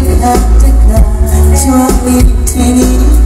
Atekah suami diriku.